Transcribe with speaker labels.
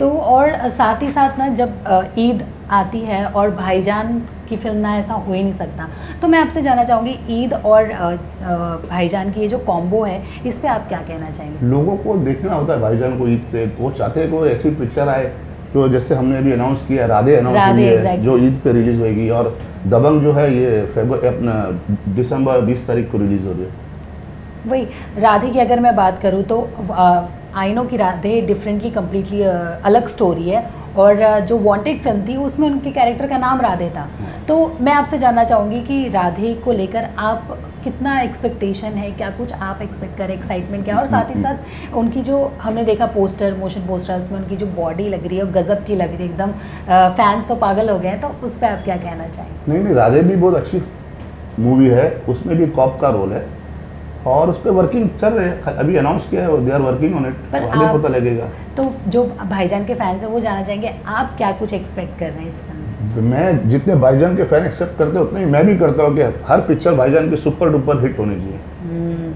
Speaker 1: तो और साथ ही साथ ना जब ईद आती है और भाईजान की फ़िल्म ना ऐसा हो ही नहीं सकता तो मैं आपसे जानना चाहूँगी ईद और भाईजान की ये जो कॉम्बो है इस पे आप क्या कहना चाहेंगे?
Speaker 2: लोगों को देखना होता है भाईजान को ईद पे वो चाहते हैं कोई ऐसी पिक्चर आए जो जैसे हमने अभी अनाउंस किया राधे अनाउंस हुई है जो ईद पे रिलीज़ होगी और दबंग जो है ये अपना दिसंबर 20 तारीख को रिलीज़ हो रही है।
Speaker 1: वही राधे की अगर मैं बात करूँ तो आइनो की राधे डिफरेंटली कम्प्लीटली अलग स्टोरी है और जो वांटेड फ़िल्म थी उसमें उनके कैरेक्टर का नाम राधे था। तो मैं आपसे जानना चाहूँगी कि राधे को लेकर आप कितना एक्सपेक्टेशन है क्या कुछ आप एक्सपेक्ट करें एक्साइटमेंट क्या और साथ ही साथ उनकी जो हमने देखा पोस्टर मोशन पोस्टर्स में उनकी जो बॉडी लग रही है गजब की लग रही है एकदम फैंस तो पागल हो गए हैं तो उस पर आप क्या कहना चाहेंगे?
Speaker 2: नहीं नहीं राधे भी बहुत अच्छी मूवी है उसमें भी कॉप का रोल है। और उस पर वर्किंग चल रहे हैं। अभी अनाउंस किया है और they are working on it
Speaker 1: पर
Speaker 2: हमें पता लगेगा।
Speaker 1: तो जो भाईजान के फैंस हैं वो जानना चाहेंगे आप क्या कुछ एक्सपेक्ट कर रहे हैं इस फ़िल्म
Speaker 2: मैं जितने भाईजान के फ़ैन एक्सेप्ट करते हैं उतने ही मैं भी करता हूँ कि हर पिक्चर भाईजान की सुपर डुपर हिट होनी चाहिए।